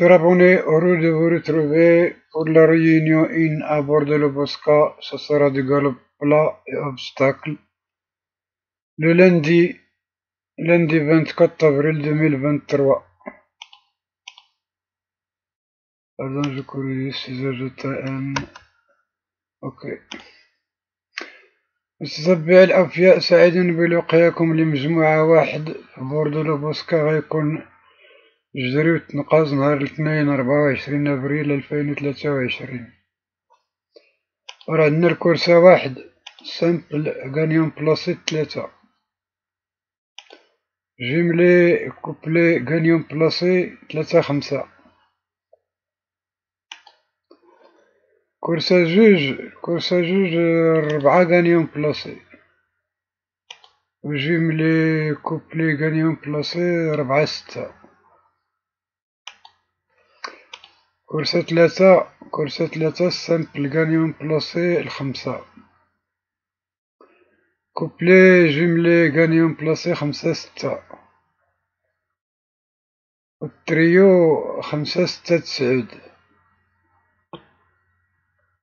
Abonnés, heureux de vous retrouver pour la réunion 1 à bord de l'Obosca. Ce sera du galop plat et obstacle. Le lundi, lundi 24 avril 2023. Pardon, je corrige si j'ajoute un. Ok. متتبع الأوفياء سعيد بلقياكم لمجموعة واحد في بوردو لوبوسكا غيكون الجري وتنقاز نهار الاثنين ربعة وعشرين أبريل ألفين وثلاثة وعشرين. وراه عندنا الكورسة واحد. simple gagnant placé ثلاثة. jumelé couplé gagnant placé ثلاثة خمسة. كورسة جوج. كورسة جوج ربعة gagnant placé. و jumelé couplé gagnant placé ربعة ستة. كورسة ثلاثة كورسة ثلاثة simple gagnant placé الخمسة. couplé jumelé gagnant placé خمسة ستة. والتريو خمسة ستة تسعود.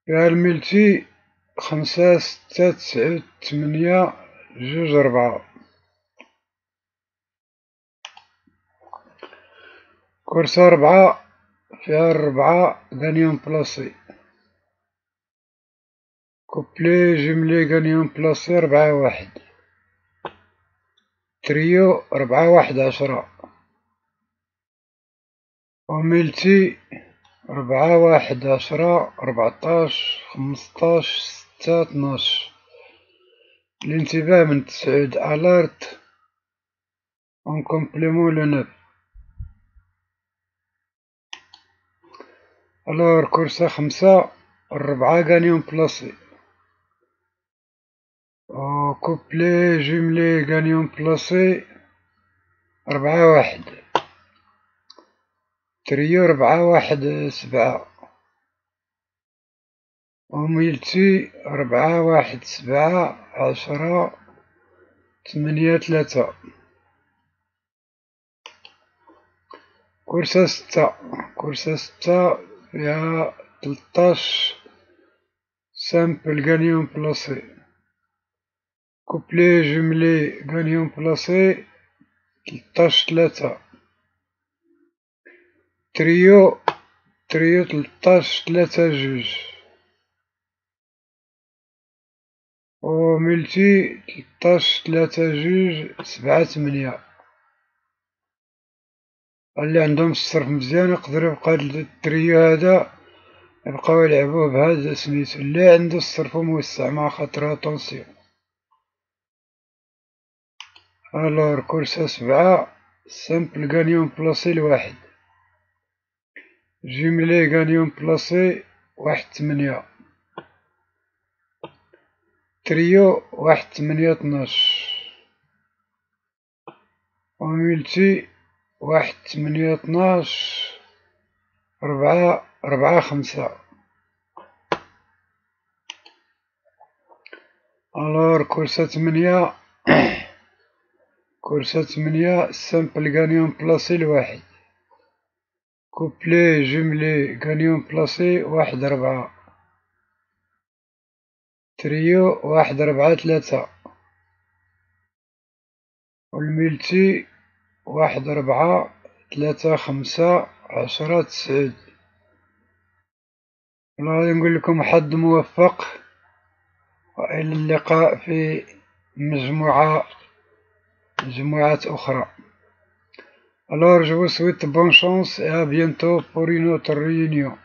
فيها ال multi خمسة ستة تسعود تمنية جوج ربعة. كورسة ربعة فيها ربعة gagnant placé. couplé jumelé gagnant placé ربعة واحد. تريو ربعة واحد عشرة. و multi ربعة واحد عشرة ربعطاش خمسطاش ستة تناش الانتباه من تسعود. alerte. en complément le neuf alors كورسة خمسة ربعة gagnant placé. أو couplé jumelé gagnant placé ربعة واحد. تريو ربعة واحد سبعة. و multi ربعة واحد سبعة عشرة تمنية ثلاثة كورسة ستة. كورسة ستة فيها تلطاش simple gagnant placé couplé jumelé gagnant placé تلطاش تلاتة trio trio تلطاش تلاتة جوج و multi تلطاش تلاتة جوج سبعة تمنية اللي عندهم الصرف مزيان يقدر يبقى التريو هذا يبقاو يلعبوه بهذا سميتو. اللي عندو الصرف موسع مع خاطر attention alors كورسة سبعة simple gagnant placé لواحد. jumelé gagnant placé واحد تمنية. تريو واحد تمنية طناش و multi واحد تمنية طناش ربعة ربعة خمسة. alors كورسة تمنية. كورسة تمنية simple gagnant placé لواحد. couplé jumelé gagnant placé واحد ربعة. تريو واحد ربعة ثلاثة. وال multi واحد ربعة ثلاثة خمسة عشرة تسعود غادي نقول لكم حظ موفق وإلى اللقاء في مجموعة مجموعات أخرى Alors je vous souhaite bonne chance et à bientôt pour une autre réunion.